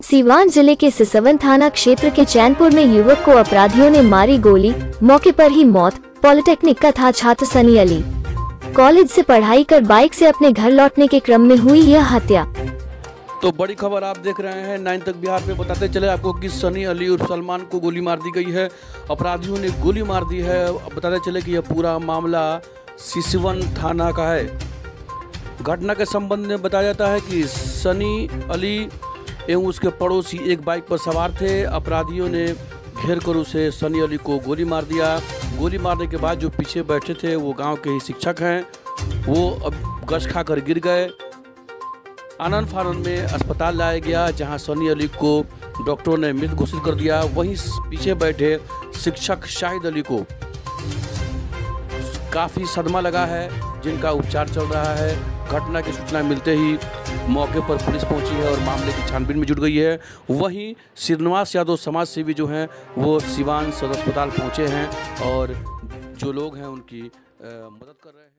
सीवान ज़िले के सिसवन थाना क्षेत्र के चैनपुर में युवक को अपराधियों ने मारी गोली, मौके पर ही मौत, पॉलिटेक्निक का था छात्र सनी अली। कॉलेज से पढ़ाई कर बाइक से अपने घर लौटने के क्रम में हुई यह हत्या। तो बड़ी खबर आप देख रहे हैं। नाइन तक बिहार में बताते चले, आपको कि सनी, अली और सलमान को गोली मार दी गई है। अपराधियों ने गोली मार दी है। बताते चले कि यह पूरा मामला सिसवन थाना का है। घटना के संबंध में बताया जाता है कि सनी, अली एवं उसके पड़ोसी एक बाइक पर सवार थे। अपराधियों ने घेर कर उसे, सनी, अली को गोली मार दिया। गोली मारने के बाद जो पीछे बैठे थे, वो गाँव के ही शिक्षक हैं। वो अब गश खाकर गिर गए। आनंद फानंद में अस्पताल लाया गया जहाँ सनी अली को डॉक्टरों ने मृत घोषित कर दिया। वहीं पीछे बैठे शिक्षक शाहिद अली को काफ़ी सदमा लगा है जिनका उपचार चल रहा है। घटना की सूचना मिलते ही मौके पर पुलिस पहुँची है और मामले की छानबीन में जुट गई है। वहीं श्रीनिवास यादव समाज सेवी जो हैं वो सिवान सदर अस्पताल पहुँचे हैं और जो लोग हैं उनकी अ, मदद कर रहे हैं।